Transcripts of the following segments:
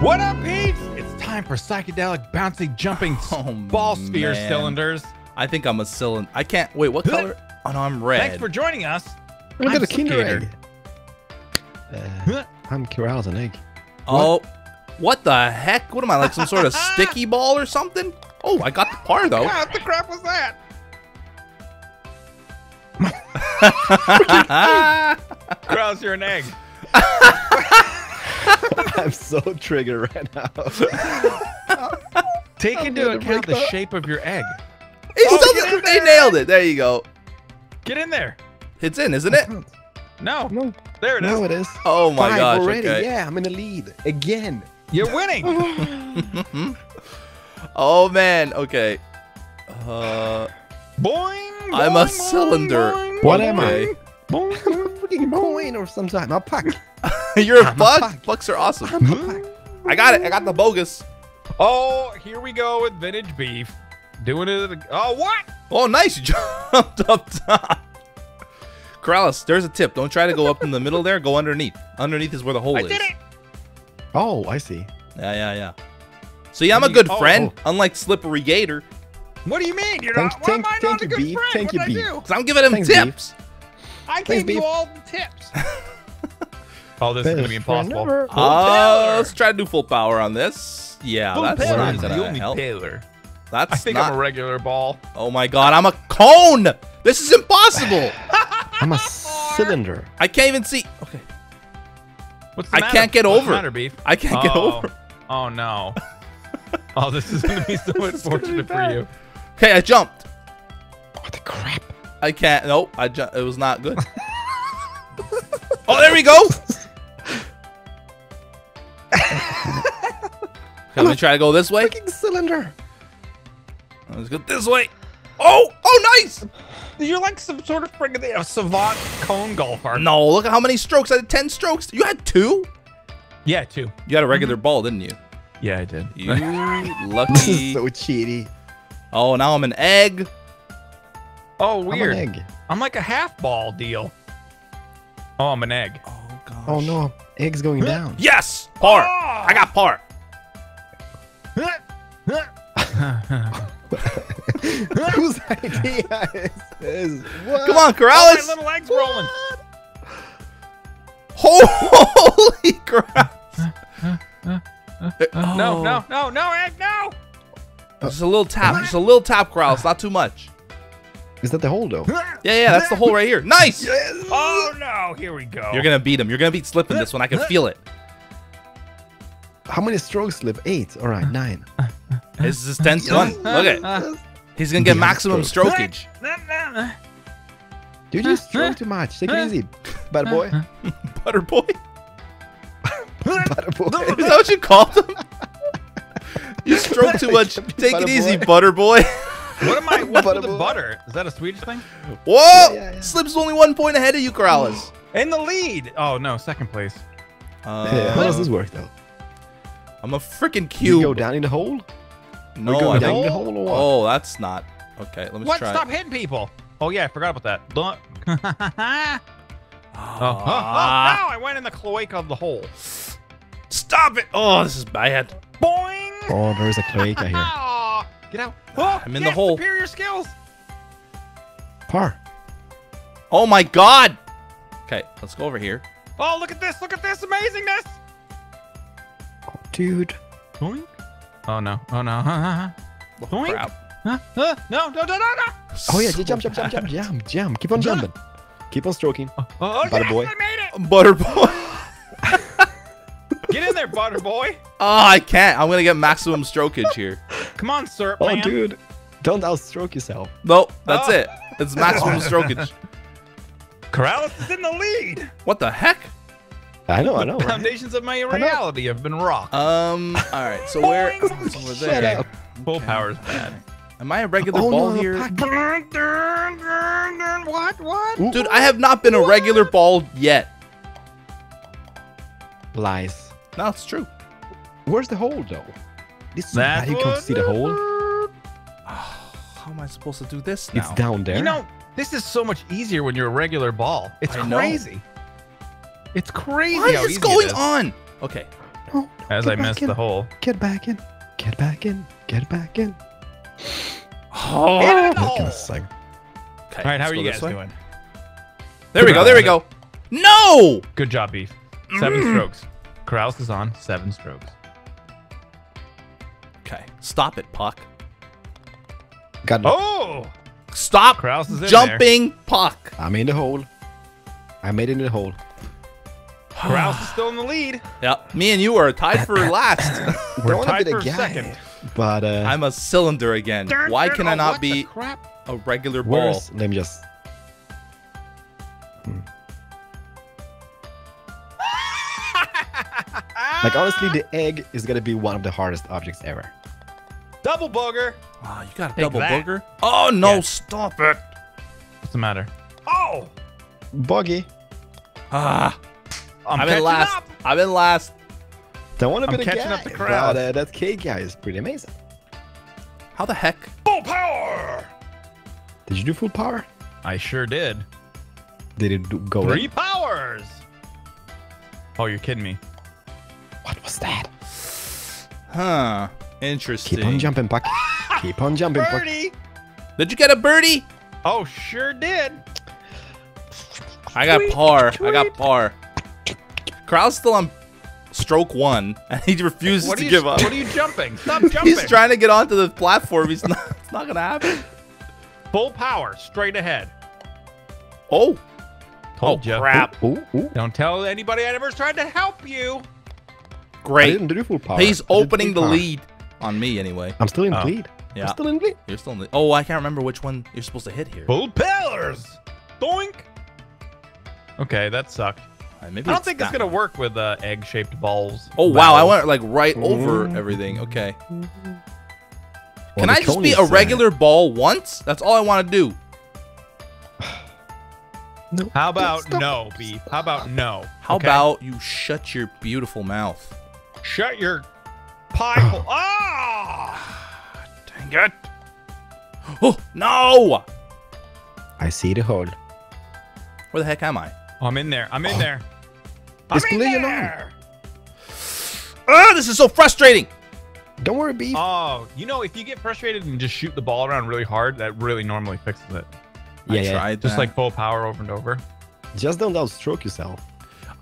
What up, peeps? It's time for psychedelic, bouncy, jumping Oh, ball sphere man. cylinders. I think I'm a cylinder. I can't. Wait, what color? Oh no, I'm red. Thanks for joining us. Look I'm at a Kinder Skater. egg. Uh, I'm Keralis an egg. oh, what the heck? What am I like? Some sort of sticky ball or something? Oh, I got the par though. What the crap was that? Krause, you're an egg. I'm so triggered right now. Take I'm into account the up. shape of your egg. They Oh, still they there. nailed it. There you go. Get in there. It's in, isn't it? No, no, there it is. no, it is. Oh my Five gosh. already. Okay. Yeah, I'm in the lead again. You're winning. Oh man. Okay. Uh, boing. I'm a boing, cylinder. boing, What boing, am I? boing, boing. I'm a freaking coin or some time. A puck. you're a I'm a bug. bug. Bugs are awesome. I'm a hmm? got it. I got the bogus. Oh, here we go with vintage beef. Doing it. Oh, what? Oh, nice. You jumped up top. Keralis, there's a tip. Don't try to go up in the middle there. Go underneath. Underneath is where the hole I is. did it. Oh, I see. Yeah, yeah, yeah. So yeah, I'm a good oh, friend, oh. unlike Slippery Gator. What do you mean? You're Thank- not. Why am I thank not a you, good Beef. friend? Thank what you, did I Beef. do? Cause I'm giving him Thanks, tips. I Thanks, gave you Beef. all the tips. oh, this is gonna be impossible. ever. Uh, let's try to do full power on this. Yeah, Full that's power not the gonna only help. Taylor. That's I think not. I'm a regular ball. oh my god, I'm a cone. This is impossible. I'm a cylinder. I can't even see. Okay, What's the I matter? can't get What's over matter, beef? I can't get Oh. over. Oh no. oh, this is gonna be so is gonna be unfortunate for you. Okay, I jumped. What the crap? I can't. Nope. I ju- It was not good. oh, there we go. Okay, let me try to go this way. Freaking cylinder. Let's go this way. Oh, oh, nice. You're like some sort of friggin' a savant cone golfer. No, look at how many strokes. I had 10 strokes. You had two? Yeah, two. You had a regular mm-hmm. ball, didn't you? Yeah, I did. You This lucky. is so cheaty. oh, now I'm an egg. oh, I'm an weird. egg. I'm like a half ball deal. Oh, I'm an egg. Oh, gosh. Oh no, egg's going down. Yes, par. Oh! I got par. Whose idea is this? What? Come on, Oh, my Keralis. little leg's rolling. Holy crap. Uh, no, Oh. no, no, no, egg, no. Just a little tap. Just a little tap, Keralis. Not too much. Is that the hole though? Yeah, yeah, that's the hole right here. Nice. Oh no, here we go. You're gonna beat him. You're gonna beat Slip in this one. I can feel it. How many strokes slip? Eight. All right, uh, nine. Uh, uh, this is his tenth one. Look at. He's gonna get Yeah, maximum stroke. strokage. Dude, you stroke too much. Take it easy, butter boy. Butter boy. butter boy. Is that what you called him? You stroke too much. Take it easy, boy. butter boy. What am I? What's Butter with the butter? Is that a Swedish thing? Whoa! yeah, yeah. Slip's only one point ahead of you, Keralis. In the lead. Oh no, second place. Yeah, how does Uh, this work though? I'm a freaking You go down in the hole? No, go I down in the hole or what? Oh, that's not. Okay, let me What? try. Stop hitting people. Oh yeah, I forgot about that. Look. oh, oh, oh, Ah, no, I went in the cloaca of the hole. Stop it! Oh, this is bad. Boing. Oh, there's a cloaca here. Oh, get out. Oh, I'm in the yes, hole. Superior skills. Par. Oh my god! Okay, let's go over here. Oh, look at this. Look at this amazingness. Oh, dude. Boing. Oh no. Oh no. Oh, Boink. crap. Huh? Huh? No, no, no, no, no. Oh yeah, So jump, jump, jump, jump, jump, jump. Keep on jumping. Keep on stroking. Oh, oh, oh Butter yes, boy. I made it. Butter boy. Get in there, butter boy. Oh, I can't. I'm gonna get maximum strokage here. Come on, sir. Oh, man. dude. Don't outstroke yourself. Nope, that's Oh. it. It's maximum strokage. Keralis is in the lead. What the heck? I know, I know. The Right? foundations of my know. reality have been rocked. Um. All right. So where? It's over Shut there. up. Full power is bad. Am I a regular Oh ball no, here? pack. What? What? Ooh. Dude, I have not been a regular ball yet. Lies. No, it's true. Where's the hole though? This is so That you can't see the hole. How am I supposed to do this now? It's down there. You know, this is so much easier when you're a regular ball. It's I know. Crazy. It's crazy What how is easy going it is. on? Okay. No. As I back missed in. the hole. Get back in. Get back in. Get back in. Oh. In the gonna hole. Okay, All right, how are you guys doing? There we go. There we go. No. Good job, Beef. Seven Mm. strokes. Keralis is on seven strokes. Okay, stop it, puck. Got Oh! Stop Keralis is in jumping, puck. I'm in the hole. I made it in the hole. There. Is still in the lead. Yeah, me and you are tied for last. We're Don't wanna tied be the for guy, second. But uh, I'm a cylinder again. Why can I not what be crap? a regular ball? where's? Let me just. Hmm. Like honestly, the egg is gonna be one of the hardest objects ever. Double booger. Oh, you got a Take double that. booger? Oh no! Yeah. Stop it! What's the matter? Oh! Buggy. Ah, I'm, I'm, in last. up. I'm in last. Don't want to I'm be the catching guy. up to crowd. But uh, that K guy is pretty amazing. How the heck? Full power. Did you do full power? I sure did. Did it go Three in? powers. Oh, you're kidding me. What was that? Huh? Interesting. Keep on jumping, Puck. Keep on jumping, Puck. Birdie. Did you get a birdie? Oh, sure did. I got Tweet, par. I got par. Crowd's still on stroke one, and he refuses What to you? give up. What are you jumping? Stop jumping. He's trying to get onto the platform. He's not. It's not gonna happen. Full power, straight ahead. Oh, Told oh ya. crap! Ooh, ooh. Don't tell anybody I never tried to help you. I Great. didn't do full power. He's opening the power. lead on me anyway. I'm still in Oh. lead. Yeah. I'm still in lead. You're still in lead. Oh, I can't remember which one you're supposed to hit here. Full powers. Doink. Okay, that sucked. Uh, maybe I don't think it's gonna one. work with uh, egg-shaped balls. Oh wow! I Balls. went like right over Mm. everything. Okay. Well, Can I just be a regular ball once? That's all I want to do. no, How about stop. no, beef? How about no? How Okay? about you shut your beautiful mouth? shut your pie hole? Ah! Dang it! Oh no! I see the hole. Where the heck am I? Oh, I'm in there. I'm in there. I'm It's in Leon on. there. Ah, this is so frustrating. Don't worry, beef. Oh, you know, if you get frustrated and just shoot the ball around really hard, that really normally fixes it. yeah, I yeah. tried Just that. like full power over and over. Just don't outstroke yourself.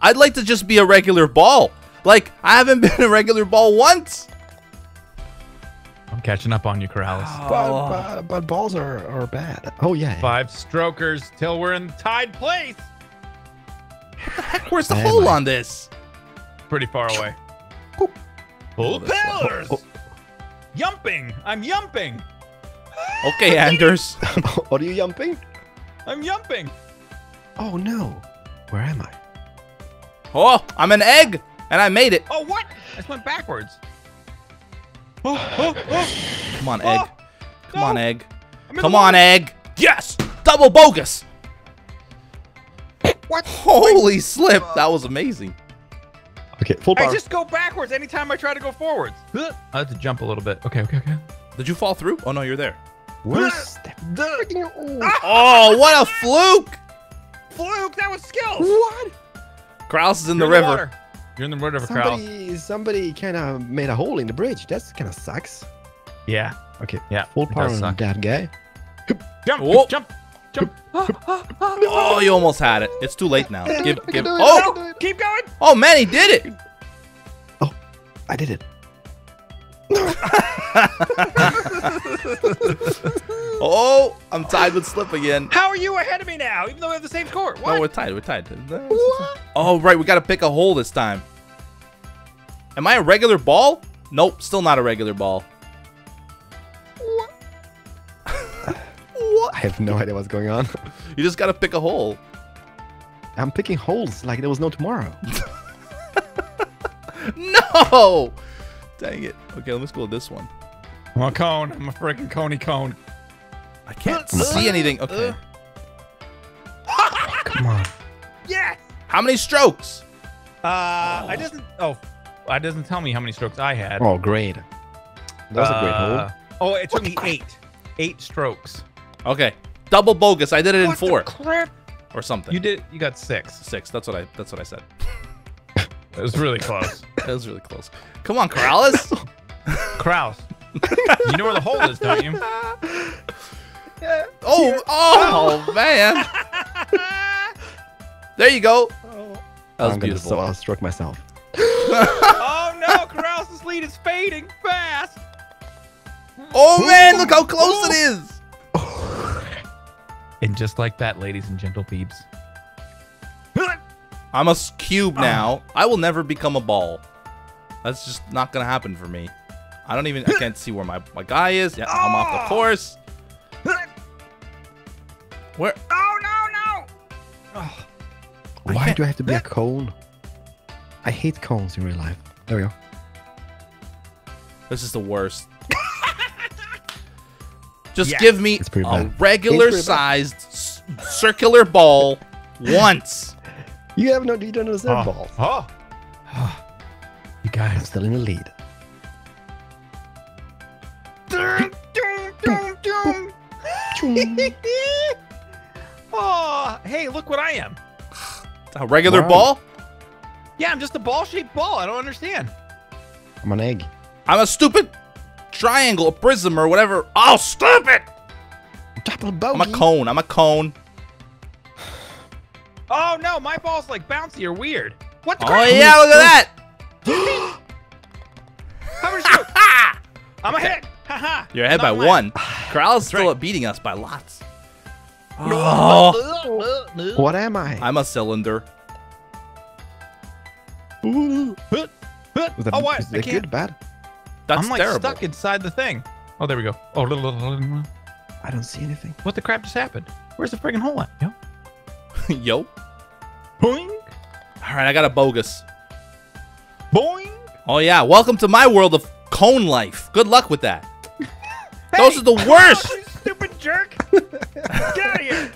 I'd like to just be a regular ball. Like I haven't been a regular ball once. I'm catching up on you, Keralis. But, Oh. but, but balls are, are bad. Oh, yeah. Five strokers till we're in tied place. Heck, where's the Am hole I? on this? Pretty far away. Boop. Full this way. Oh, Yumping. I'm yumping. Okay, Anders. what are you yumping? I'm yumping. Oh, no. Where am I? Oh, I'm an egg, and I made it. Oh, what? I just went backwards. Oh, oh, oh. Come oh, on, Oh, egg. Come no. on, egg. Come on, egg. Yes, double bogus. What? Holy slip! Uh, that was amazing. Okay, full power. I just go backwards anytime I try to go forwards. I have to jump a little bit. Okay, okay, okay. Did you fall through? Oh no, you're there. Where's the. Oh, Oh, what a fluke! Fluke, that was skills. what? Kraus is in the You're river. water. You're in the river, Corral. Somebody, somebody kind of made a hole in the bridge. That's kind of sucks. Yeah. Okay, Yeah. full it power on suck. that guy. Jump, Whoa. jump, jump. Oh, you almost had it. It's too late now. Give, give. it, Oh, I can do it. Keep going. oh man, he did it. Oh, I did it. Oh, I'm tied with Slip again. How are you ahead of me now, even though we have the same score? What? No, we're tied. We're tied. What? Oh, right. We got to pick a hole this time. Am I a regular ball? Nope. Still not a regular ball. I have no idea what's going on. You just got to pick a hole. I'm picking holes like there was no tomorrow. No! Dang it. Okay, let's go with this one. I'm a cone. I'm a freaking coney cone. I can't see anything. Okay. Come on. Yes. How many strokes? Uh, I doesn't. Oh, I doesn't tell me how many strokes I had. Oh, great. That was a great Uh, hole. Oh, it took me eight. Eight strokes. Okay. Double bogus. I did it in What the four crap? or something. You did. You got six. six. That's what I. That's what I said. It was really close. That was really close. Come on, Keralis. Kraus. you know where the hole is, don't you? oh, oh, oh, man. There you go. Oh. That was I'm beautiful. gonna so struck myself. oh no, Kraus's lead is fading fast. oh man, look how close it is. And just like that, ladies and gentle peeps. I'm a cube now. I will never become a ball. That's just not gonna happen for me. I don't even. I can't see where my my guy is. Yeah, I'm off the ah! course. Where? Oh no no! Oh, Why do I have to be a cone? I hate cones in real life. There we go. This is the worst. Just Yes. give me a bad. regular It's pretty bad. sized s- circular ball once. You have no, you don't understand oh, balls. oh. You I'm still in the lead. oh, hey, look what I am. A regular Wow. ball? Yeah, I'm just a ball-shaped ball. I don't understand. I'm an egg. I'm a stupid triangle, a prism, or whatever. Oh, stupid! Double I'm a cone. I'm a cone. Oh no, my ball's like bouncy or weird. What the Oh crap? yeah, look at that! Cover shoot. I'm ahead. Haha. You're ahead by Not mine. one. Keralis still right. beating us by lots. Oh. What am I? I'm a cylinder. Ooh. Huh, huh. Was that, Oh what? is I that can't. good, bad? That's I'm like terrible. stuck inside the thing. Oh, there we go. Oh, little, little, little. I don't see anything. What the crap just happened? Where's the friggin' hole at? Yo. Yo. Boing. All right, I got a bogus. Boing. Oh yeah, welcome to my world of cone life. Good luck with that. Those are the worst. Oh, you stupid jerk. Get out of here.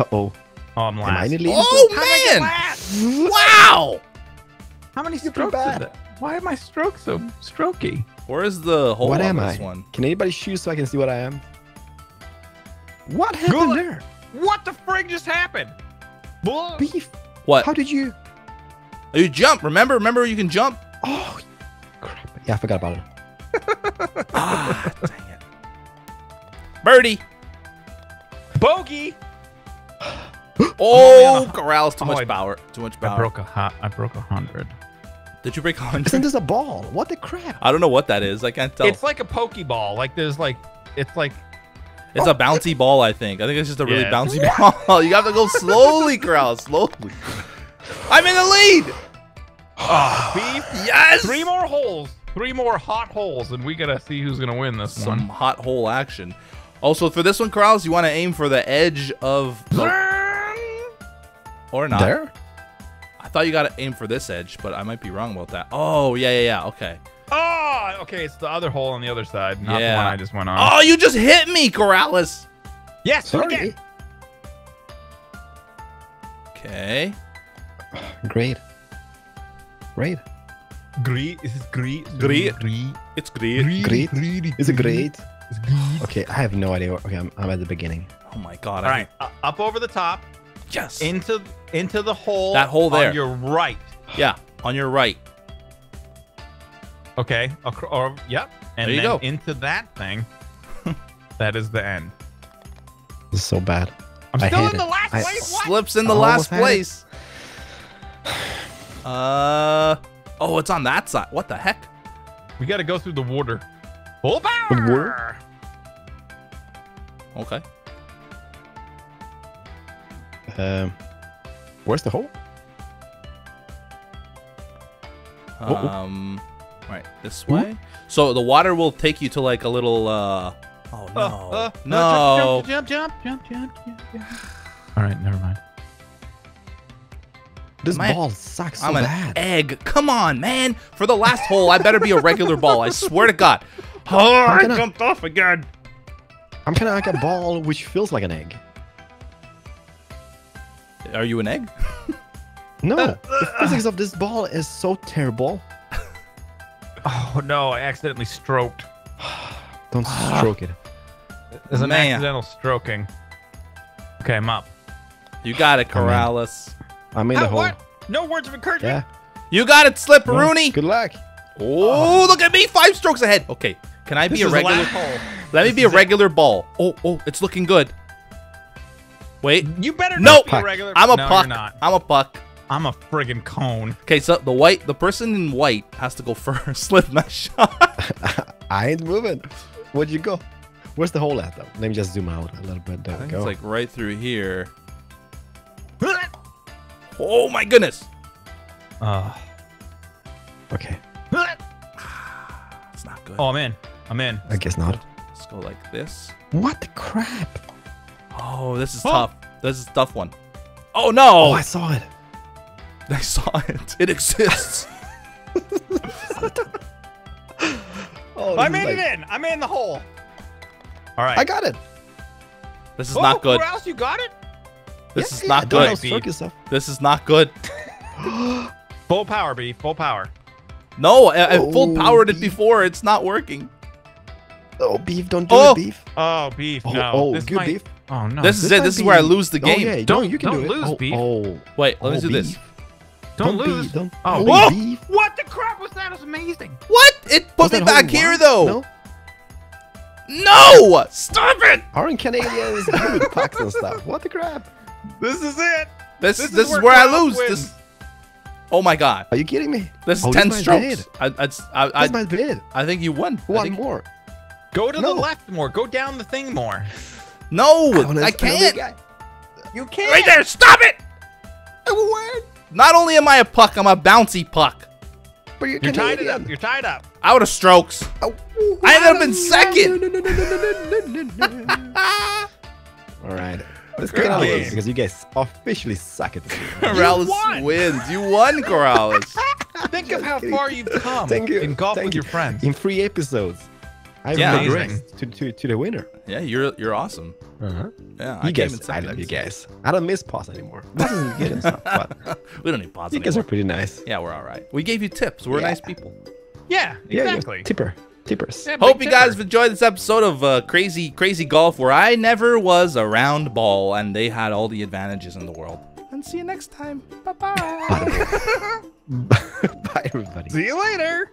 Uh oh. oh, I'm Am I last. in the lead? Oh How did I get man! Last? Wow! How many strokes bad. is it? Why are my strokes so strokey? Where's the hole what on am this I? one? Can anybody shoot so I can see what I am? What happened Good. there? What the frig just happened? Bull- Beef. What? How did you? Oh, you jump. Remember? Remember you can jump? Oh, crap. Yeah, I forgot about it. ah, dang it. Birdie. Bogey. Oh, yeah. Keralis too Oh, much I- power. Too much power. I broke a hot. I broke a hundred. Did you break a Isn't this a ball? What the crap? I don't know what that is. I can't tell. It's It's, like a pokeball. Like there's like, it's like it's a bouncy ball, I think. I think it's just a really Yeah. bouncy ball. you have to go slowly, Corral. Slowly. I'm in the lead. oh, ah. beef. Yes. Three more holes. Three more hot holes, and we gotta see who's gonna win this Some one. hot hole action. Also, for this one, Keralis, you want to aim for the edge of the, or not. There? I thought you got to aim for this edge, but I might be wrong about that. Oh, yeah, yeah, yeah. Okay. Oh, okay. It's the other hole on the other side, not the Yeah. one I just went on. Oh, you just hit me, Keralis. yes. do Sorry. again. Okay. Great. Great. Great. This is great. Great. Great. It's great. Great. Is it great? It's great. Okay, I have no idea. Okay, I'm, I'm at the beginning. Oh my god. All I right. Uh, up over the top, Yes. into into the hole. That hole there. On your right. yeah, on your right. Okay. Acro- or yep. And There you then go. into that thing. that is the end. This is so bad. I'm I still hate in the it. last I- place. What? Slips in the I last almost had it. place. Uh oh, it's on that side. What the heck? We got to go through the water. Full power. The water? Okay. Um, where's the hole? Oh. Um, right this way. So the water will take you to like a little. uh Oh no, Uh, uh, no. Jump, jump, jump, jump, jump, jump, jump. All right, never mind. This My- ball sucks so I'm an bad. egg. Come on, man. For the last hole, I better be a regular ball. I swear to God. Oh, I jumped off again. I'm kind of like a ball which feels like an egg. Are you an egg? No, the physics of this ball is so terrible. Oh no, I accidentally stroked. Don't ah. stroke it. There's an Man. accidental stroking. Okay, I'm up. You got it, Keralis. I'm in the How- hole. what? No words of encouragement. Yeah. You got it, Slip Well, Rooney. Good luck. Oh, look at me, five strokes ahead. Okay, can I be This a is the regular? last hole. Let me be a is it. regular ball. Oh, oh, it's looking good. Wait, You better no, not be a regular. I'm a no, puck. You're not. I'm a puck. I'm a friggin' cone. Okay, so the white, the person in white has to go first. Slip my shot. I ain't moving. Where'd you go? Where's the hole at though? Let me just zoom out a little bit. There I think go. it's like right through here. Oh my goodness. Uh, okay. It's not good. oh, I'm in. I'm in. I guess not. Let's go like this. What the crap? Oh, this is Oh. tough. This is a tough one. Oh no! Oh, I saw it. I saw it. It exists. Oh, I made like- it in. I'm in the hole. All right. I got it. This is oh, not good. Where else you got it? This Yeah, is yeah, not don't good. know. This is not good. Full power, B. Full power. No, I, I full Oh, powered it before. It's not working. Oh, beef! Don't do Oh. it, beef. Oh, beef. Oh, no. oh this good might... beef. Oh no. this is This it. might This is where I lose the Oh game. yeah, Don't- you can don't do lose, oh, beef. Oh, Wait, let me oh, do this. beef. don't, Be, lose. don't, Oh, oh, Whoa. beef. What the crap was that? It was amazing. What? It put Was me back hole here one? though. No? No! Stop it! Aren't Canadians good with pucks and stuff? What the crap? This is it. This This this, is is where where I lose. wins. This. Oh my god. Are you kidding me? This is Oh, ten this might strokes. I, I, I, That's I, my bid. I think you won. I One think- more. Go to No. the left more. Go down the thing more. No, wanna- I can't. be. You can't. Right there. Stop it! I will win. Not only am I a puck, I'm a bouncy puck. But you're, You're tied up. You're tied up. Out of strokes. Oh, I ended up in second. All right. Let's Good get out of game. this because you guys officially suck at this. game. Keralis wins. You won, Keralis. Think of how kidding. far you've come Thank you. in golf Thank with you. your friends. In three episodes, I've Yeah. progressed to, to, to the winner. yeah, you're you're awesome. Uh-huh. Yeah, I You came guys, in I love you guys. I don't miss pause anymore. Pause is good stuff, but We don't need pause You guys are pretty nice. Yeah, we're all right. We gave you tips. We're Yeah. nice people. Yeah, Yeah, yeah. exactly. Tipper. Tippers. Yeah, Hope big you guys tipper. enjoyed this episode of uh, Crazy Crazy Golf, where I never was a round ball, and they had all the advantages in the world. And see you next time. Bye bye. Bye, everybody. See you later.